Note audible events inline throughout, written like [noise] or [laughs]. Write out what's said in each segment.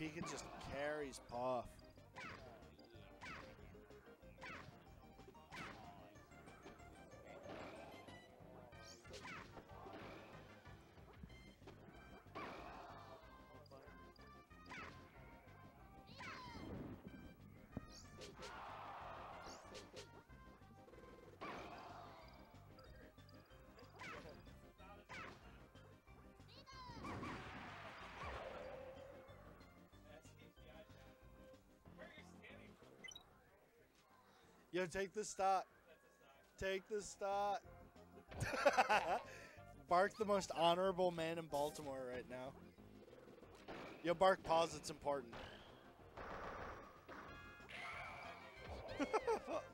Pika just carries Puff. Yo, take the stock. Take the stock. [laughs] Bark, the most honorable man in Baltimore right now. Yo, Bark, pause. It's important. [laughs]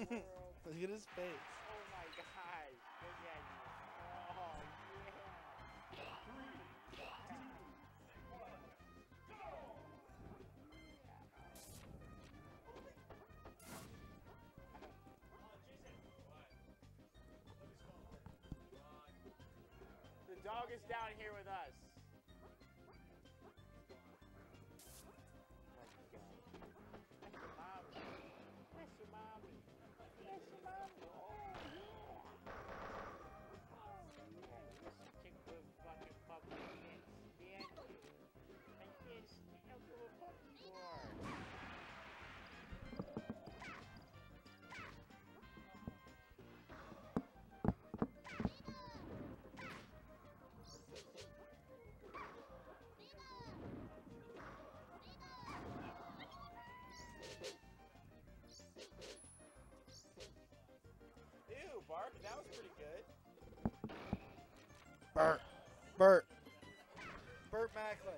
[laughs] Look at his face. Oh my god. Look at you. Oh yeah. Three, two, one, go! The dog is down here with us. Oh Yes, Mom. That was pretty good. Burt. Burt. Burt Macklin.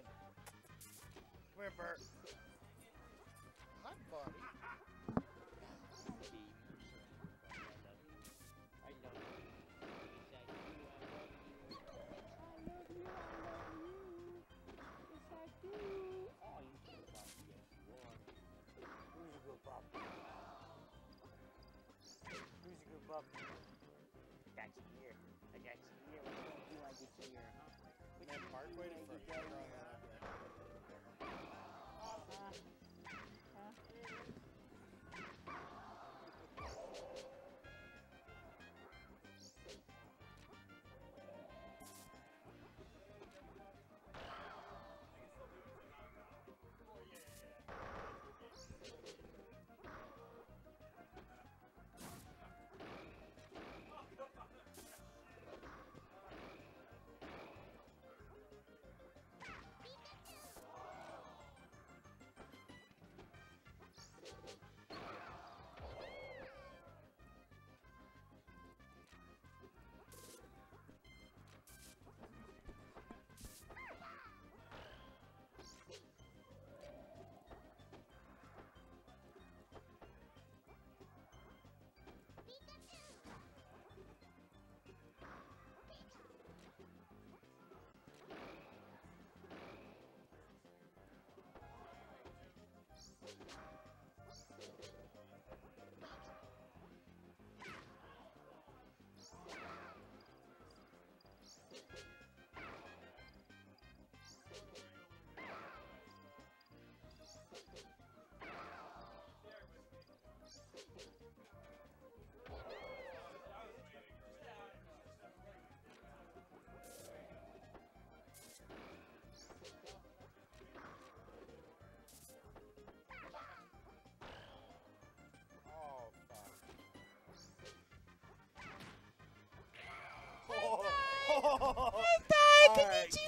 waiting for.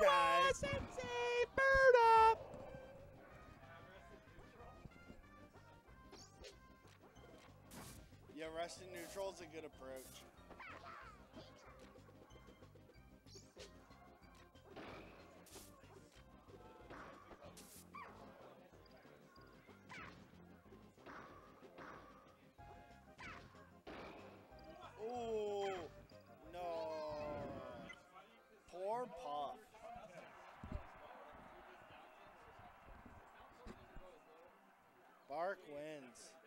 Guy. Sensei, bird up. Yeah, resting neutral is a good approach. Poor Puff. Bark wins.